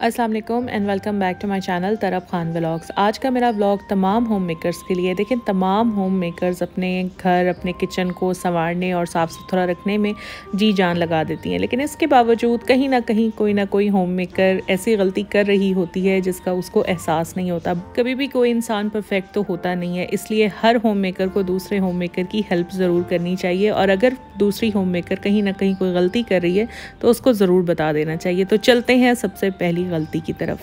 वालेकुम and welcome back to my channel तरफ़ Khan vlogs आज का मेरा व्लॉग तमाम होम मेकर्स के लिए। देखें तमाम होम मेकर्स अपने घर, अपने किचन को संवारने और साफ़ सुथरा रखने में जी जान लगा देती हैं। लेकिन इसके बावजूद कहीं ना कहीं कोई ना कोई होम मेकर ऐसी गलती कर रही होती है जिसका उसको एहसास नहीं होता। कभी भी कोई इंसान परफेक्ट तो होता नहीं है। इसलिए हर होम मेकर को दूसरे होम मेकर की हेल्प ज़रूर करनी चाहिए। और अगर दूसरी होम मेकर कहीं ना कहीं कोई गलती कर रही है तो उसको ज़रूर बता देना चाहिए। तो चलते हैं सबसे पहली गलती की तरफ़।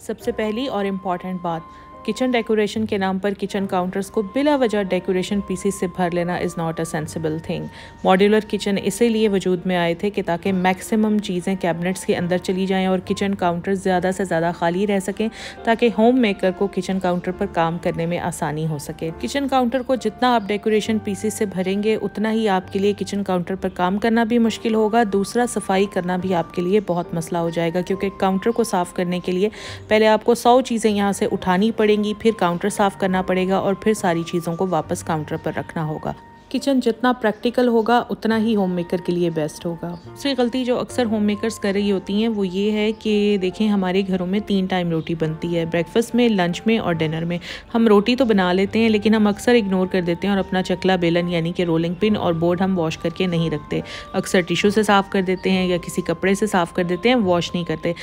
सबसे पहली और इंपॉर्टेंट बात किचन डेकोरेशन के नाम पर किचन काउंटर्स को बिला वजह डेकोरेशन पीसीस से भर लेना is not a sensible thing modular kitchen इसीलिए वजूद में आए थे कि ताकि मैक्सिमम चीज़ें कैबिनेट्स के अंदर चली जाएँ और किचन काउंटर ज़्यादा से ज़्यादा खाली रह सकें, ताकि होम मेकर को किचन काउंटर पर काम करने में आसानी हो सके। किचन काउंटर को जितना आप डेकोरेशन पीसीस से भरेंगे, उतना ही आपके लिए किचन काउंटर पर काम करना भी मुश्किल होगा। दूसरा, सफ़ाई करना भी आपके लिए बहुत मसला हो जाएगा, क्योंकि काउंटर को साफ़ करने के लिए पहले आपको सौ चीज़ें यहाँ से उठानी पड़े पड़ेंगी, फिर काउंटर साफ़ करना पड़ेगा और फिर सारी चीज़ों को वापस काउंटर पर रखना होगा। किचन जितना प्रैक्टिकल होगा, उतना ही होम मेकर के लिए बेस्ट होगा। दूसरी गलती जो अक्सर होम मेकर्स कर रही होती हैं, वो ये है कि देखें, हमारे घरों में तीन टाइम रोटी बनती है। ब्रेकफास्ट में लंच में और डिनर में। हम रोटी तो बना लेते हैं, लेकिन हम अक्सर इग्नोर कर देते हैं और अपना चकला, बेलन यानी कि रोलिंग पिन और बोर्ड हम वॉश करके नहीं रखते। अक्सर टिशू से साफ़ कर देते हैं या किसी कपड़े से साफ़ कर देते हैं वॉश नहीं करते।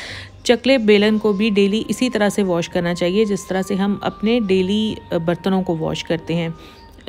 चकले, बेलन को भी डेली इसी तरह से वॉश करना चाहिए, जिस तरह से हम अपने डेली बर्तनों को वॉश करते हैं।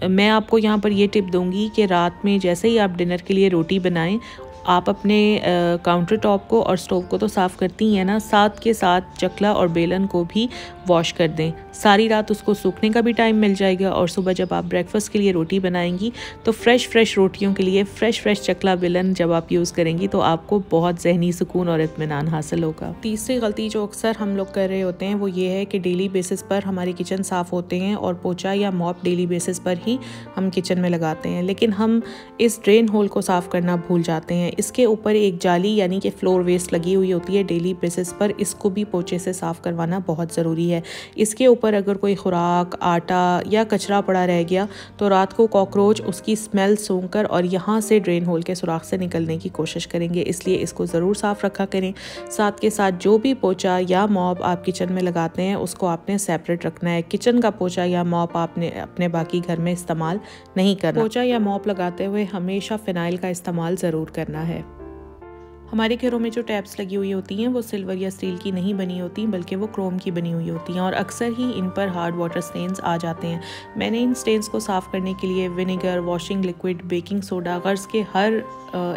मैं आपको यहाँ पर यह टिप दूँगी कि रात में जैसे ही आप डिनर के लिए रोटी बनाएँ आप अपने काउंटर टॉप को और स्टोव को तो साफ़ करती हैं ना, साथ के साथ चकला और बेलन को भी वॉश कर दें। सारी रात उसको सूखने का भी टाइम मिल जाएगा और सुबह जब आप ब्रेकफास्ट के लिए रोटी बनाएँगी तो फ्रेश फ्रेश रोटियों के लिए फ़्रेश फ्रेश चकला बेलन जब आप यूज़ करेंगी तो आपको बहुत जहनी सुकून और इतमान हासिल होगा। तीसरी गलती जो अक्सर हम लोग कर रहे होते हैं, वो ये है कि डेली बेसिस पर हमारे किचन साफ़ होते हैं और पोचा या मॉप डेली बेसिस पर ही हम किचन में लगाते हैं। लेकिन हम इस ड्रेन होल को साफ़ करना भूल जाते हैं इसके ऊपर एक जाली यानी कि फ्लोर वेस्ट लगी हुई होती है डेली बेसिस पर, इसको भी पोचे से साफ़ करवाना बहुत ज़रूरी है। इसके ऊपर अगर कोई खुराक, आटा या कचरा पड़ा रह गया तो रात को कॉकरोच उसकी स्मेल सूंघ कर और यहाँ से ड्रेन होल के सुराख से निकलने की कोशिश करेंगे। इसलिए इसको ज़रूर साफ़ रखा करें। साथ के साथ जो भी पोचा या मॉप आप किचन में लगाते हैं, उसको आपने सेपरेट रखना है। किचन का पोचा या मॉप आपने अपने बाकी घर में इस्तेमाल नहीं करना। पोचा या मॉप लगाते हुए हमेशा फ़िनाइल का इस्तेमाल ज़रूर करना। है। हमारे घरों में जो टैप्स लगी हुई होती हैं, वो सिल्वर या स्टील की नहीं बनी होती, बल्कि वो क्रोम की बनी हुई होती हैं और अक्सर ही इन पर हार्ड वाटर स्टेन्स आ जाते हैं। मैंने इन स्टेन्स को साफ़ करने के लिए vinegar washing liquid baking soda गर्ज के हर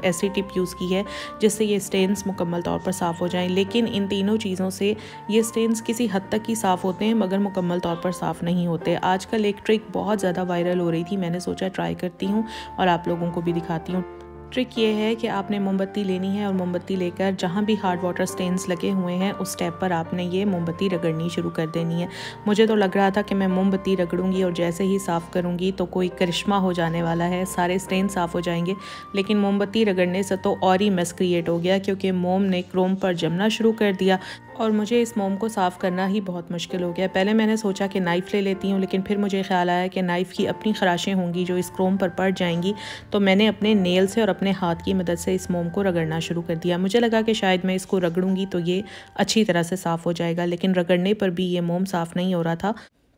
ऐसी टिप यूज़ की है, जिससे ये स्टेन्स मुकम्मल तौर पर साफ़ हो जाएँ। लेकिन इन तीनों चीज़ों से ये स्टेन्स किसी हद तक ही साफ़ होते हैं, मगर मुकम्मल तौर पर साफ़ नहीं होते। आजकल एक ट्रिक बहुत ज़्यादा वायरल हो रही थी, मैंने सोचा ट्राई करती हूँ और आप लोगों को भी दिखाती हूँ। ट्रिक ये है कि आपने मोमबत्ती लेनी है और मोमबत्ती लेकर जहाँ भी हार्ड वाटर स्टेन्स लगे हुए हैं, उस स्टेप पर आपने ये मोमबत्ती रगड़नी शुरू कर देनी है। मुझे तो लग रहा था कि मैं मोमबत्ती रगड़ूँगी और जैसे ही साफ़ करूँगी तो कोई करिश्मा हो जाने वाला है, सारे स्टेन साफ़ हो जाएँगे। लेकिन मोमबत्ती रगड़ने से तो और ही मस क्रिएट हो गया, क्योंकि मोम ने क्रोम पर जमना शुरू कर दिया। और मुझे इस मोम को साफ़ करना ही बहुत मुश्किल हो गया। पहले मैंने सोचा कि नाइफ़ ले लेती हूँ, लेकिन फिर मुझे ख्याल आया कि नाइफ़ की अपनी खराशें होंगी जो इस क्रोम पर पड़ जाएँगी। तो मैंने अपने नेल से और अपने हाथ की मदद से इस मोम को रगड़ना शुरू कर दिया। मुझे लगा कि शायद मैं इसको रगड़ूँगी तो ये अच्छी तरह से साफ़ हो जाएगा, लेकिन रगड़ने पर भी ये मोम साफ़ नहीं हो रहा था।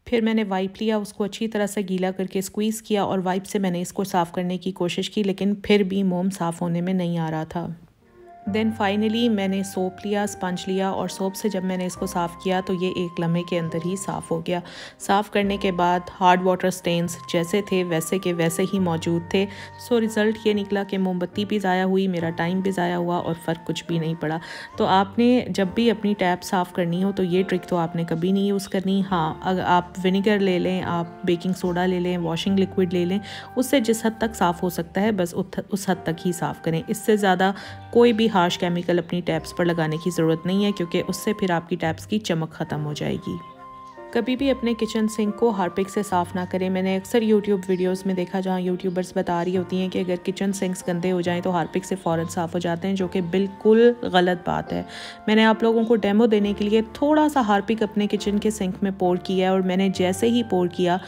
फिर मैंने वाइप लिया, उसको अच्छी तरह से गीला करके स्क्वीज़ किया और वाइप से मैंने इसको साफ़ करने की कोशिश की, लेकिन फिर भी मोम साफ़ होने में नहीं आ रहा था। देन फाइनली मैंने सोप लिया, स्पंज लिया और सोप से जब मैंने इसको साफ़ किया तो ये एक लम्हे के अंदर ही साफ़ हो गया। साफ़ करने के बाद हार्ड वाटर स्टेन्स जैसे थे, वैसे के वैसे ही मौजूद थे। सो रिज़ल्ट ये निकला कि मोमबत्ती भी ज़ाया हुई, मेरा टाइम भी ज़ाया हुआ और फ़र्क कुछ भी नहीं पड़ा। तो आपने जब भी अपनी टैप साफ़ करनी हो तो ये ट्रिक तो आपने कभी नहीं यूज़ करनी। हाँ अगर आप विनेगर ले लें, आप बेकिंग सोडा ले लें वॉशिंग लिक्विड ले लें, उससे जिस हद तक साफ़ हो सकता है, बस उस हद तक ही साफ़ करें। इससे ज़्यादा कोई भी हार्श केमिकल अपनी टैप्स पर लगाने की ज़रूरत नहीं है, क्योंकि उससे फिर आपकी टैप्स की चमक ख़त्म हो जाएगी। कभी भी अपने किचन सिंक को हारपिक से साफ़ ना करें। मैंने अक्सर यूट्यूब वीडियोस में देखा जहाँ यूट्यूबर्स बता रही होती हैं कि अगर किचन सिंक्स गंदे हो जाएँ तो हारपिक से फ़ौरन साफ़ हो जाते हैं, जो कि बिल्कुल गलत बात है। मैंने आप लोगों को डेमो देने के लिए थोड़ा सा हारपिक अपने किचन के सिंक में पोर किया है और मैंने जैसे ही पोर किया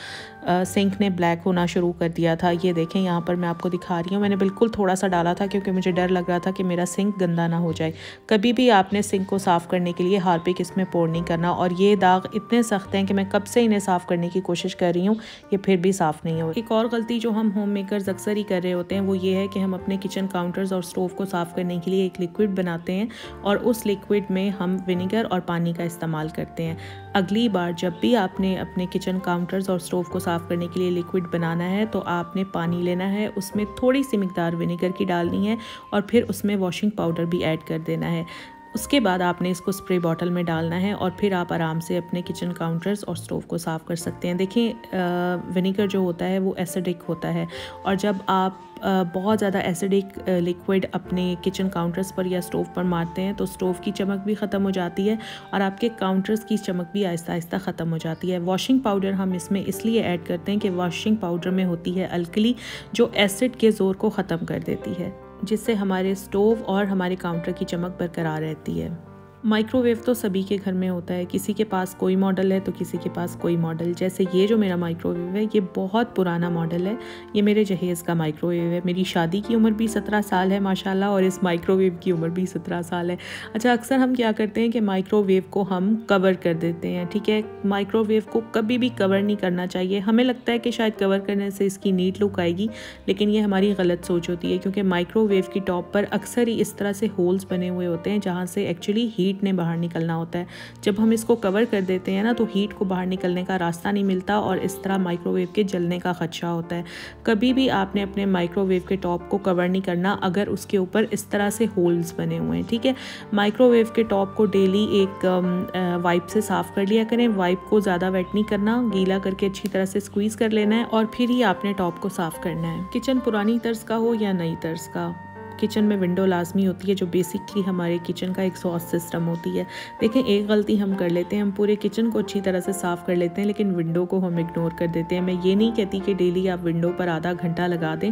सिंक ने ब्लैक होना शुरू कर दिया था। ये देखें, यहाँ पर मैं आपको दिखा रही हूँ। मैंने बिल्कुल थोड़ा सा डाला था क्योंकि मुझे डर लग रहा था कि मेरा सिंक गंदा ना हो जाए। कभी भी आपने सिंक को साफ़ करने के लिए हारपिक इसमें पोर नहीं करना और ये दाग इतने सख्त हैं कि मैं कब से इन्हें साफ़ करने की कोशिश कर रही हूँ, ये फिर भी साफ़ नहीं हो एक और गलती जो हम होम मेकर्स अक्सर ही कर रहे होते हैं, वो ये है कि हम अपने किचन काउंटर्स और स्टोव को साफ़ करने के लिए एक लिक्विड बनाते हैं और उस लिक्विड में हम विनीगर और पानी का इस्तेमाल करते हैं। अगली बार जब भी आपने अपने किचन काउंटर्स और स्टोव को साफ़ करने के लिए लिक्विड बनाना है तो आपने पानी लेना है, उसमें थोड़ी सी मकदार विनेगर की डालनी है और फिर उसमें वॉशिंग पाउडर भी ऐड कर देना है। उसके बाद आपने इसको स्प्रे बॉटल में डालना है और फिर आप आराम से अपने किचन काउंटर्स और स्टोव को साफ़ कर सकते हैं। देखिए विनीगर जो होता है वो एसिडिक होता है और जब आप बहुत ज़्यादा एसिडिक लिक्विड अपने किचन काउंटर्स पर या स्टोव पर मारते हैं तो स्टोव की चमक भी ख़त्म हो जाती है और आपके काउंटर्स की चमक भी आहिस्ता आहिस्ता ख़त्म हो जाती है। वॉशिंग पाउडर हम इसमें इसलिए ऐड करते हैं कि वॉशिंग पाउडर में होती है अल्कली जो एसिड के ज़ोर को ख़त्म कर देती है। जिससे हमारे स्टोव और हमारे काउंटर की चमक बरकरार रहती है। माइक्रोवेव तो सभी के घर में होता है। किसी के पास कोई मॉडल है तो किसी के पास कोई मॉडल। जैसे ये जो मेरा माइक्रोवेव है, ये बहुत पुराना मॉडल है। ये मेरे जहेज़ का माइक्रोवेव है। मेरी शादी की उम्र भी सत्रह साल है, माशाल्लाह, और इस माइक्रोवेव की उम्र भी सत्रह साल है। अच्छा अक्सर हम क्या करते हैं कि माइक्रोवेव को हम कवर कर देते हैं, ठीक है? माइक्रोवेव को कभी भी कवर नहीं करना चाहिए। हमें लगता है कि शायद कवर करने से इसकी नीट लुक आएगी, लेकिन ये हमारी गलत सोच होती है, क्योंकि माइक्रोवेव की टॉप पर अक्सर ही इस तरह से होल्स बने हुए होते हैं, जहाँ से एक्चुअली हीट हीट ने बाहर निकलना होता है। जब हम इसको कवर कर देते हैं ना तो हीट को बाहर निकलने का रास्ता नहीं मिलता और इस तरह माइक्रोवेव के जलने का खदशा होता है। कभी भी आपने अपने माइक्रोवेव के टॉप को कवर नहीं करना अगर उसके ऊपर इस तरह से होल्स बने हुए हैं, ठीक है? माइक्रोवेव के टॉप को डेली एक वाइप से साफ़ कर लिया करें। वाइप को ज़्यादा वेट नहीं करना, गीला करके अच्छी तरह से स्क्वीज़ कर लेना है और फिर ही आपने टॉप को साफ़ करना है। किचन पुरानी तर्ज का हो या नई तर्ज का? किचन में विंडो लाजमी होती है, जो बेसिकली हमारे किचन का एक सॉस सिस्टम होती है। देखें, एक गलती हम कर लेते हैं, हम पूरे किचन को अच्छी तरह से साफ़ कर लेते हैं, लेकिन विंडो को हम इग्नोर कर देते हैं। मैं ये नहीं कहती कि डेली आप विंडो पर आधा घंटा लगा दें।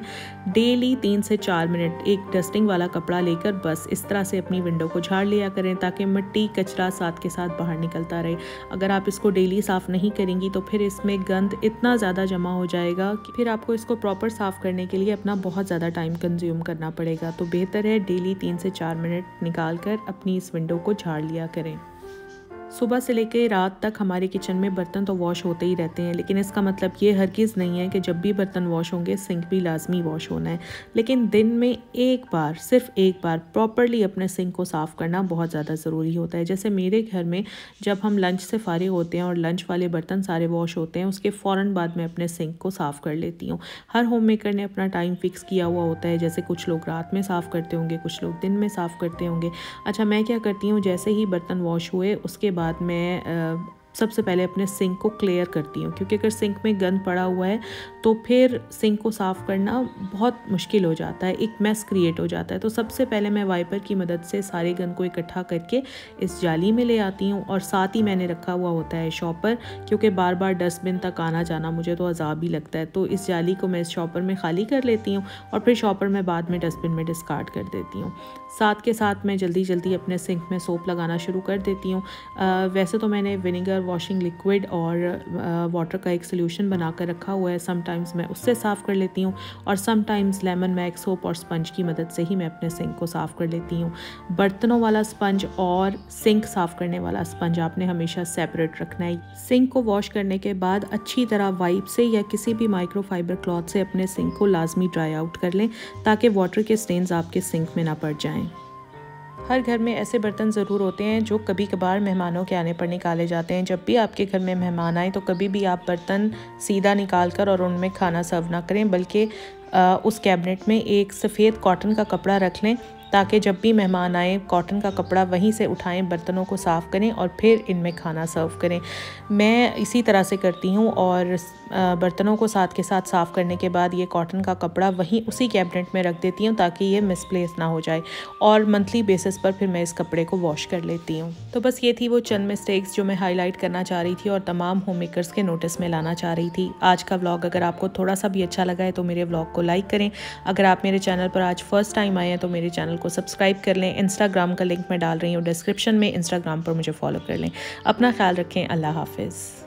डेली तीन से चार मिनट एक डस्टिंग वाला कपड़ा लेकर बस इस तरह से अपनी विंडो को झाड़ लिया करें, ताकि मिट्टी कचरा साथ के साथ बाहर निकलता रहे। अगर आप इसको डेली साफ़ नहीं करेंगी तो फिर इसमें गंद इतना ज़्यादा जमा हो जाएगा कि फिर आपको इसको प्रॉपर साफ़ करने के लिए अपना बहुत ज़्यादा टाइम कंज्यूम करना पड़ेगा। तो बेहतर है डेली तीन से चार मिनट निकाल कर अपनी इस विंडो को झाड़ लिया करें। सुबह से लेकर रात तक हमारे किचन में बर्तन तो वॉश होते ही रहते हैं, लेकिन इसका मतलब ये हर चीज़ नहीं है कि जब भी बर्तन वॉश होंगे सिंक भी लाजमी वॉश होना है। लेकिन दिन में एक बार, सिर्फ़ एक बार प्रॉपरली अपने सिंक को साफ़ करना बहुत ज़्यादा ज़रूरी होता है। जैसे मेरे घर में जब हम लंच से फारिग होते हैं और लंच वाले बर्तन सारे वॉश होते हैं, उसके फ़ौर बाद मैं अपने सिंक को साफ़ कर लेती हूँ। हर होम मेकर ने अपना टाइम फिक्स किया हुआ होता है, जैसे कुछ लोग रात में साफ़ करते होंगे, कुछ लोग दिन में साफ़ करते होंगे। अच्छा मैं क्या करती हूँ, जैसे ही बर्तन वॉश हुए, उसके बाद बाद में सबसे पहले अपने सिंक को क्लियर करती हूँ, क्योंकि अगर सिंक में गंद पड़ा हुआ है तो फिर सिंक को साफ़ करना बहुत मुश्किल हो जाता है, एक मैस क्रिएट हो जाता है। तो सबसे पहले मैं वाइपर की मदद से सारे गंद को इकट्ठा करके इस जाली में ले आती हूँ, और साथ ही मैंने रखा हुआ होता है शॉपर क्योंकि बार बार डस्टबिन तक आना जाना मुझे तो अजाब ही लगता है। तो इस जाली को मैं इस शॉपर में खाली कर लेती हूँ, और फिर शॉपर में बाद में डस्टबिन में डिस्कार्ड कर देती हूँ। साथ के साथ मैं जल्दी जल्दी अपने सिंक में सोप लगाना शुरू कर देती हूँ। वैसे तो मैंने विनेगर वॉशिंग लिक्विड और वाटर का एक सोल्यूशन बनाकर रखा हुआ है। समटाइम्स मैं उससे साफ़ कर लेती हूँ और समटाइम्स लेमन मैक सोप और स्पंज की मदद से ही मैं अपने सिंक को साफ़ कर लेती हूँ। बर्तनों वाला स्पंज और सिंक साफ़ करने वाला स्पंज आपने हमेशा सेपरेट रखना है। सिंक को वॉश करने के बाद अच्छी तरह वाइप से या किसी भी माइक्रोफाइबर क्लॉथ से अपने सिंक को लाजमी ड्राई आउट कर लें ताकि वाटर के स्टेन्स आपके सिंक में ना पड़ जाएँ। हर घर में ऐसे बर्तन ज़रूर होते हैं जो कभी कभार मेहमानों के आने पर निकाले जाते हैं। जब भी आपके घर में मेहमान आए तो कभी भी आप बर्तन सीधा निकाल कर और उनमें खाना सर्व ना करें, बल्कि उस कैबिनेट में एक सफ़ेद कॉटन का कपड़ा रख लें ताकि जब भी मेहमान आए, कॉटन का कपड़ा वहीं से उठाएँ, बर्तनों को साफ़ करें और फिर इनमें खाना सर्व करें। मैं इसी तरह से करती हूँ और बर्तनों को साथ के साथ साफ़ करने के बाद ये कॉटन का कपड़ा वहीं उसी कैबिनेट में रख देती हूँ ताकि ये मिसप्लेस ना हो जाए और मंथली बेसिस पर फिर मैं इस कपड़े को वॉश कर लेती हूँ। तो बस ये थी वो चंद मिस्टेक्स जो मैं हाईलाइट करना चाह रही थी और तमाम होम मेकर्स के नोटिस में लाना चाह रही थी। आज का व्लॉग अगर आपको थोड़ा सा भी अच्छा लगा है तो मेरे व्लॉग को लाइक करें। अगर आप मेरे चैनल पर आज फ़र्स्ट टाइम आए हैं तो मेरे चैनल को सब्सक्राइब कर लें। इंस्टाग्राम का लिंक मैं डाल रही हूँ। डिस्क्रिप्शन में इंस्टाग्राम पर मुझे फॉलो कर लें। अपना ख्याल रखें। अल्लाह हाफिज़।